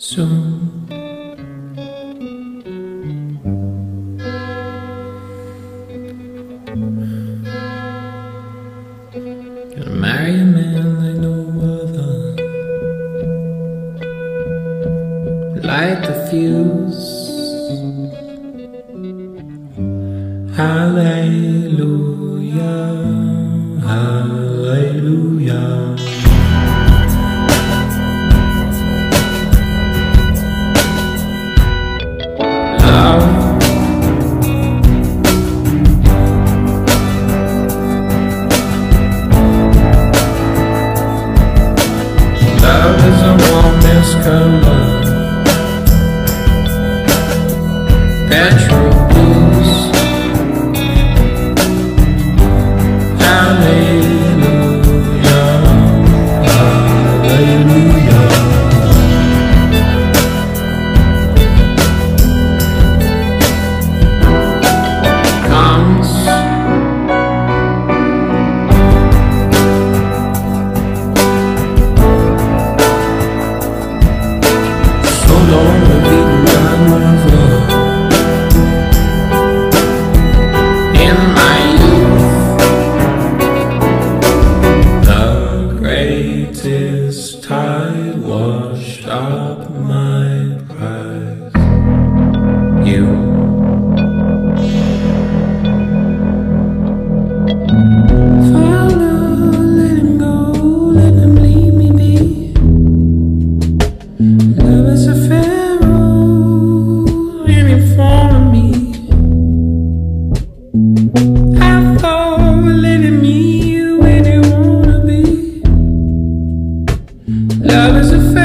soon. Gonna marry a man like no other. Light the fuse. Hallelujah. Hallelujah. natural. Love is a